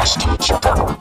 lost, Chicago.